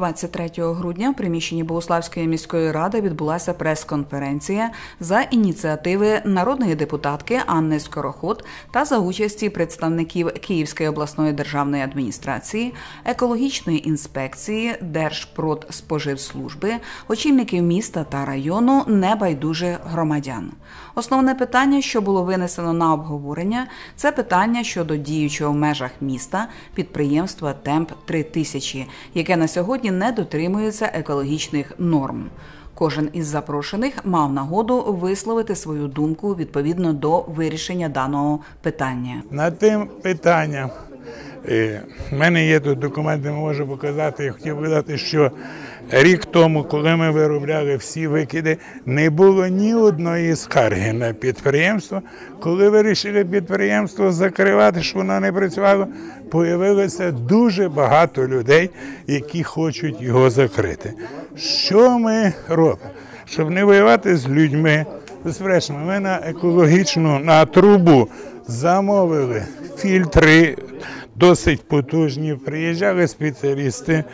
23 грудня в приміщенні Богославської міської ради відбулася прес-конференція за ініціативи народної депутатки Анни Скороход та за участі представників Київської обласної державної адміністрації, екологічної інспекції, Держпродспоживслужби, очільників міста та району, небайдужих громадян. Основне питання, що було винесено на обговорення, це питання щодо діючого в межах міста підприємства Темп 3000 яке на сьогодні не дотримується екологічних норм. Кожен із запрошених мав нагоду висловити свою думку відповідно до вирішення даного питання. Над тим питанням в мене є тут документи, можу показати. Я хотів сказати, що рік тому, коли ми виробляли всі викиди, не було ні одної скарги на підприємство. Коли вирішили підприємство закривати, щоб воно не працювало, появилося дуже багато людей, які хочуть його закрити. Що ми робимо? Щоб не воювати з людьми, безперечно, ми на екологічну на трубу замовили фільтри досить потужні. Приїжджали спеціалісти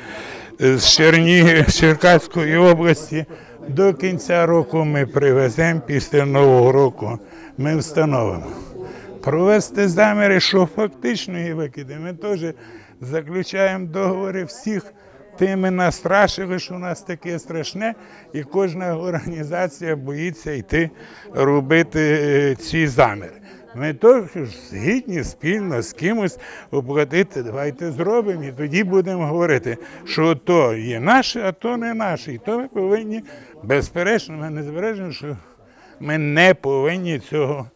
з Чернігів, Черкаської області. До кінця року ми привеземо після Нового року. Ми встановимо. Провести заміри, що фактично є викиди. Ми теж заключаємо договори всіх. Тими настрашили, що у нас таке страшне, і кожна організація боїться йти робити е, ці заміри. Ми теж згідні спільно з кимось оплатити, давайте зробимо, і тоді будемо говорити, що то є наше, а то не наше. І то ми повинні, безперечно, ми не збережемо, що ми не повинні цього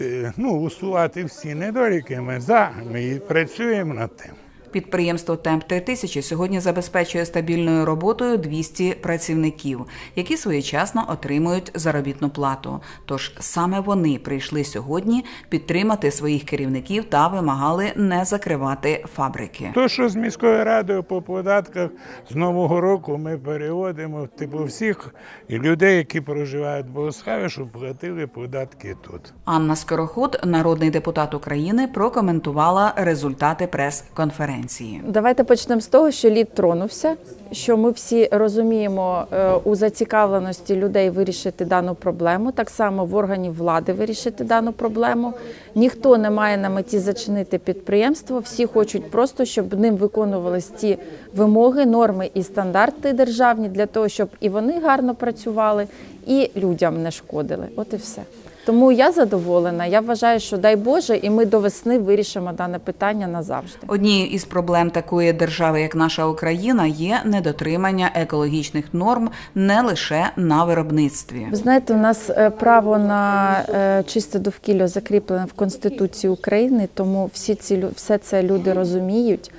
е, ну, усувати всі недоліки. Ми за, ми працюємо над тим. Підприємство Темп 3000 сьогодні забезпечує стабільною роботою 200 працівників, які своєчасно отримують заробітну плату. Тож саме вони прийшли сьогодні підтримати своїх керівників та вимагали не закривати фабрики. То, що з міською радою по податках з нового року ми переводимо типу всіх людей, які проживають в Богославі, щоб платили податки тут. Анна Скороход, народний депутат України, прокоментувала результати прес-конференції. Давайте почнемо з того, що лід тронувся. Що ми всі розуміємо е, у зацікавленості людей вирішити дану проблему, так само в органів влади вирішити дану проблему. Ніхто не має на меті зачинити підприємство. Всі хочуть просто, щоб ним виконувалися ті вимоги, норми і стандарти державні для того, щоб і вони гарно працювали, і людям не шкодили. От і все. Тому я задоволена. Я вважаю, що дай Боже, і ми до весни вирішимо дане питання назавжди. Однією із проблем такої держави, як наша Україна, є недотримання екологічних норм не лише на виробництві. Ви знаєте, у нас е, право на е, чисте довкілля закріплене в Конституції України, тому всі ці все це люди розуміють.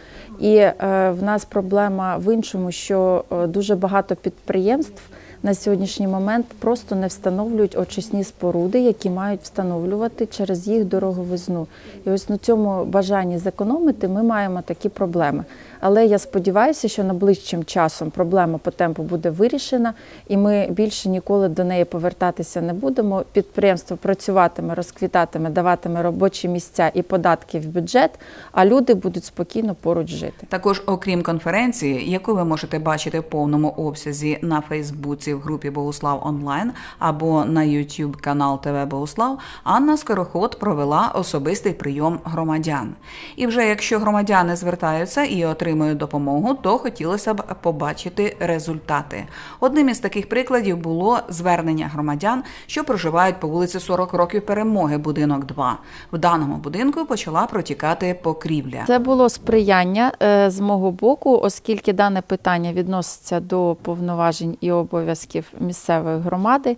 І е, в нас проблема в іншому, що дуже багато підприємств на сьогоднішній момент просто не встановлюють очисні споруди, які мають встановлювати через їх дороговизну. І ось на цьому бажанні зекономити ми маємо такі проблеми. Але я сподіваюся, що найближчим часом проблема по темпу буде вирішена, і ми більше ніколи до неї повертатися не будемо. Підприємство працюватиме, розквітатиме, даватиме робочі місця і податки в бюджет, а люди будуть спокійно поруч жити. Також, окрім конференції, яку ви можете бачити в повному обсязі на Фейсбуці в групі Богуслав онлайн або на YouTube канал ТВ Богуслав, Анна Скороход провела особистий прийом громадян. І вже якщо громадяни звертаються і отримують отримують допомогу, то хотілося б побачити результати. Одним із таких прикладів було звернення громадян, що проживають по вулиці 40 років перемоги, будинок 2. В даному будинку почала протікати покрівля. Це було сприяння е, з мого боку, оскільки дане питання відноситься до повноважень і обов'язків місцевої громади.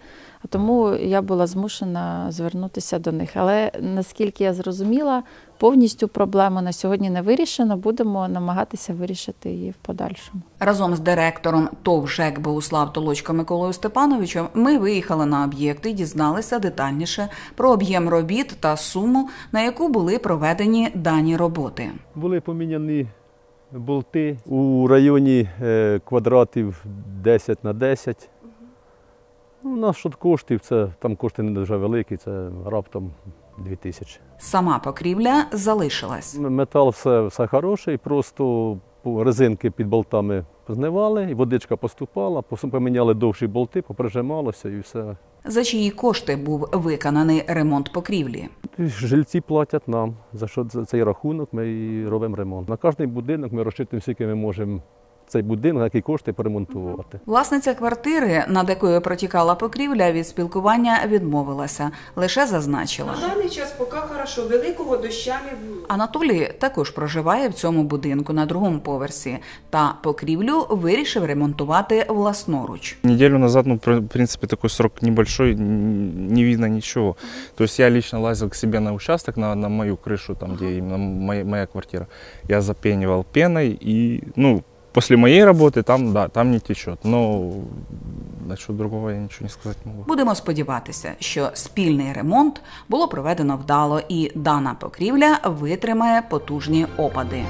Тому я була змушена звернутися до них. Але наскільки я зрозуміла, повністю проблему на сьогодні не вирішено. Будемо намагатися вирішити її в подальшому. Разом з директором ТОВ ЖЕК Богуслав Толочко Миколою Степановичем ми виїхали на об'єкти і дізналися детальніше про об'єм робіт та суму, на яку були проведені дані роботи. Були поміняні болти у районі е, квадратів 10 на 10. Ну, у нас щодо коштів, це там кошти не дуже великі, це раптом 2 тисячі. Сама покрівля залишилась. Метал все все хороший, просто резинки під болтами знивали, і водичка поступала, пос- поміняли довші болти, поприжималося і все. За чиї кошти був виконаний ремонт покрівлі. Жильці платять нам за що за цей рахунок. Ми робимо ремонт. На кожний будинок ми розчитуємо, скільки ми можемо цей будинок, на які кошти поремонтувати. Власниця квартири, над якою протікала покрівля, від спілкування відмовилася, лише зазначила. На даний час поки хорошо, великого доща не було. Анатолій також проживає в цьому будинку на другому поверсі, та покрівлю вирішив ремонтувати власноруч. Неделю назад, ну, в принципе, такой срок небольшой, не видно ничего. То есть я лично лазил к себе на участок, на, на мою крышу, там, именно моя, моя квартира. Я запенивал пеной и, ну, после моей работы там, да, там не течет. Но насчет другого я нічого не сказати можу. Будемо сподіватися, що спільний ремонт було проведено вдало, і дана покрівля витримає потужні опади.